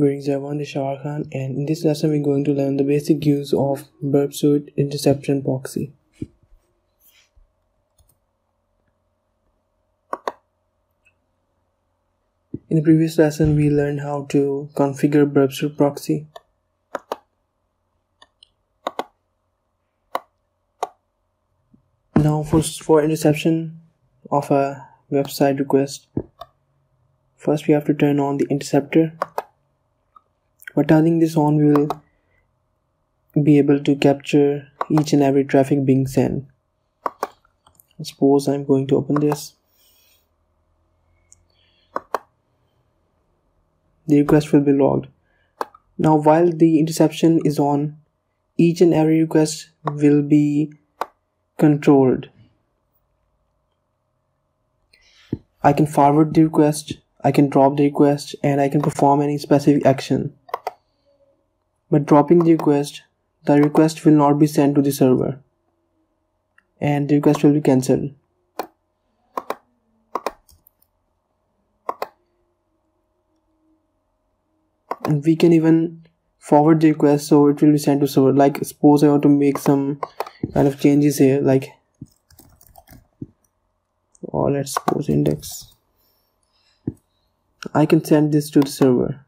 Greetings everyone, this is Shahar Khan and in this lesson we're going to learn the basic use of Burp Suite interception proxy. In the previous lesson we learned how to configure Burp Suite proxy. Now for, for interception of a website request, first we have to turn on the interceptor by turning this on we will be able to capture each and every traffic being sent. Suppose I'm going to open this. The request will be logged. Now while the interception is on each and every request will be controlled. I can forward the request I can drop the request and I can perform any specific action by dropping the request, the request will not be sent to the server and the request will be cancelled. And we can even forward the request so it will be sent to server. Like suppose I want to make some kind of changes here like or let's suppose index. I can send this to the server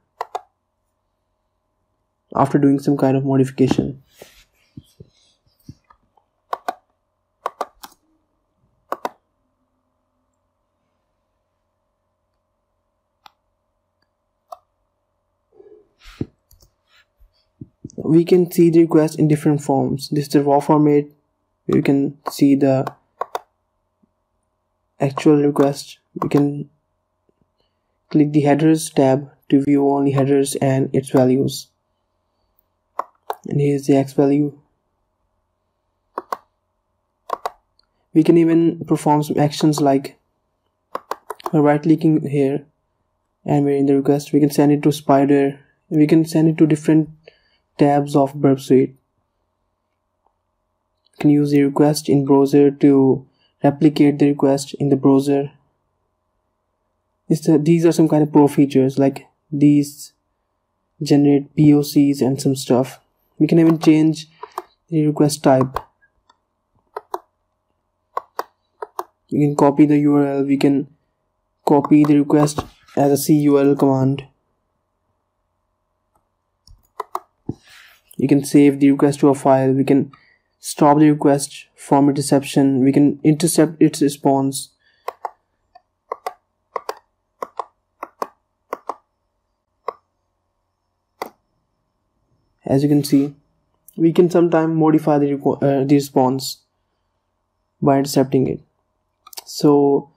after doing some kind of modification. we can see the request in different forms. This is the raw format. You can see the actual request. We can click the headers tab to view only headers and its values and here's the x value. We can even perform some actions like we're right clicking here and we're in the request. We can send it to spider. We can send it to different tabs of burp suite. You can use the request in browser to replicate the request in the browser. These are some kind of pro features like these generate POCs and some stuff we can even change the request type. We can copy the URL we can copy the request as a CURL command. You can save the request to a file. We can stop the request from interception we can intercept its response as you can see we can sometimes modify the, uh, the response by intercepting it. So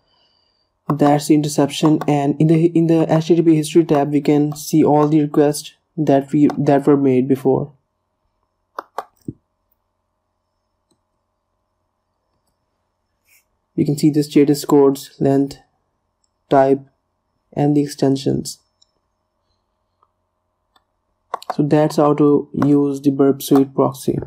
that's the interception and in the in the http history tab we can see all the requests that we that were made before. We can see the status codes length type and the extensions so that's how to use the burp suite proxy